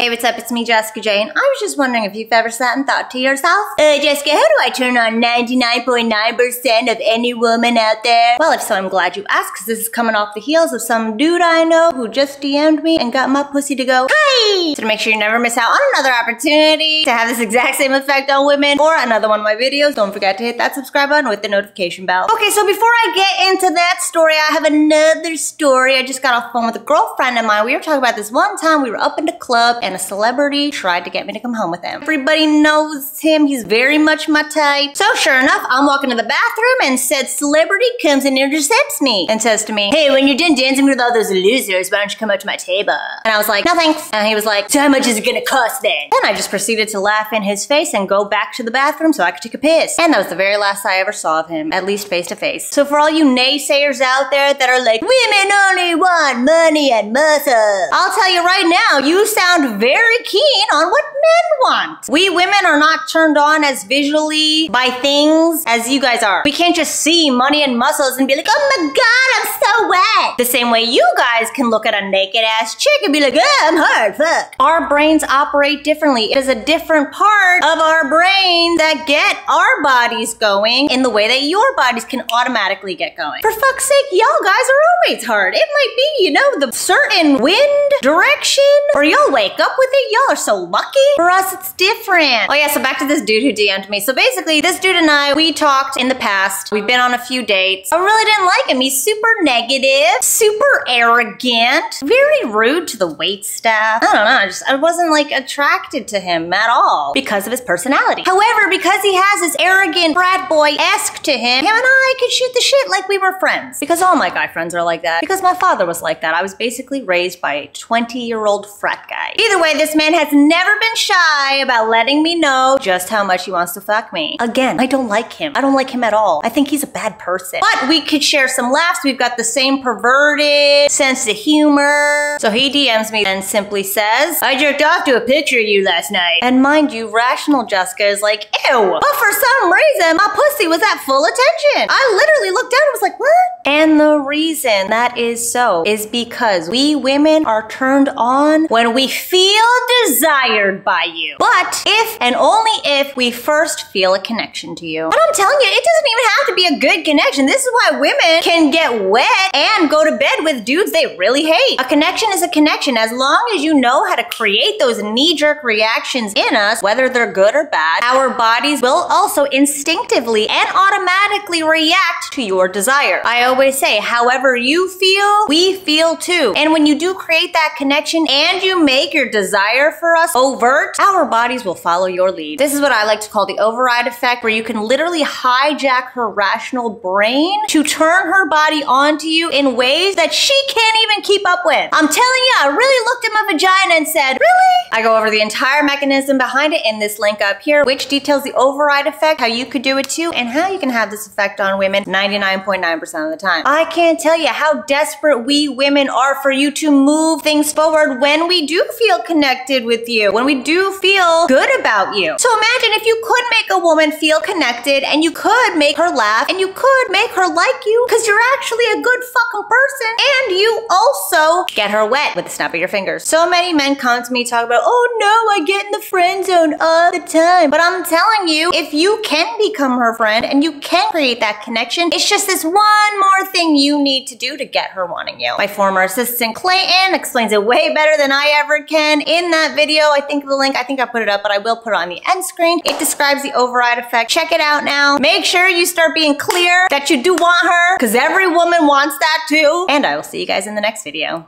Hey, what's up? It's me, Jessica J. I was just wondering if you've ever sat and thought to yourself, uh, Jessica, how do I turn on 99.9% of any woman out there? Well, if so, I'm glad you asked, because this is coming off the heels of some dude I know who just DM'd me and got my pussy to go, hi! So to make sure you never miss out on another opportunity to have this exact same effect on women or another one of my videos, don't forget to hit that subscribe button with the notification bell. Okay, so before I get into that story, I have another story. I just got off the phone with a girlfriend of mine. We were talking about this one time we were up in the club and and a celebrity tried to get me to come home with him. Everybody knows him. He's very much my type. So sure enough, I'm walking to the bathroom and said celebrity comes and intercepts me and says to me, hey, when you're done dancing with all those losers, why don't you come up to my table? And I was like, no thanks. And he was like, so how much is it gonna cost then? And I just proceeded to laugh in his face and go back to the bathroom so I could take a piss. And that was the very last I ever saw of him, at least face to face. So for all you naysayers out there that are like, women only want money and muscle, I'll tell you right now, you sound very keen on what men want. We women are not turned on as visually by things as you guys are. We can't just see money and muscles and be like, oh my god, I'm so wet. The same way you guys can look at a naked ass chick and be like, oh, I'm hard, fuck. Our brains operate differently. It is a different part of our brain that get our bodies going in the way that your bodies can automatically get going. For fuck's sake, y'all guys are always hard. It might be, you know, the certain wind direction, or you'll wake up with it y'all are so lucky. For us, it's different. Oh yeah, so back to this dude who DM'd me. So basically, this dude and I, we talked in the past. We've been on a few dates. I really didn't like him. He's super negative, super arrogant, very rude to the wait staff. I don't know, I just, I wasn't like attracted to him at all because of his personality. However, because he has this arrogant frat boy-esque to him, him and I could shoot the shit like we were friends. Because all my guy friends are like that. Because my father was like that. I was basically raised by a 20-year-old frat guy. Either this man has never been shy about letting me know just how much he wants to fuck me. Again, I don't like him. I don't like him at all. I think he's a bad person. But we could share some laughs. We've got the same perverted sense of humor. So he DMs me and simply says, I jerked off to a picture of you last night. And mind you, rational Jessica is like, ew. But for some reason, my pussy was at full attention. I literally looked down and was like, what? And the reason that is so is because we women are turned on when we feel desired by you. But if and only if we first feel a connection to you. And I'm telling you, it doesn't even have to be a good connection. This is why women can get wet and go to bed with dudes they really hate. A connection is a connection as long as you know how to create those knee-jerk reactions in us, whether they're good or bad, our bodies will also instinctively and automatically react to your desire. I always say, however you feel, we feel too. And when you do create that connection and you make your desire for us overt, our bodies will follow your lead. This is what I like to call the override effect, where you can literally hijack her rational brain to turn her body onto you in ways that she can't even keep up with. I'm telling you, I really looked at my vagina and said, really? I go over the entire mechanism behind it in this link up here, which details the override effect, how you could do it too, and how you can have this effect on women 99.9% of the time. I can't tell you how desperate we women are for you to move things forward when we do feel connected with you, when we do feel good about you. So imagine if you could make a woman feel connected and you could make her laugh and you could make her like you because you're actually a good fucking person and you also get her wet with the snap of your fingers. So many men come to me talk about, oh no, I get in the friend zone all the time. But I'm telling you, if you can become her friend and you can create that connection, it's just this one more thing you need to do to get her wanting you. My former assistant Clayton explains it way better than I ever can in that video. I think the link, I think I put it up, but I will put it on the end screen. It describes the override effect. Check it out now. Make sure you start being clear that you do want her because every woman wants that too. And I will see you guys in the next video.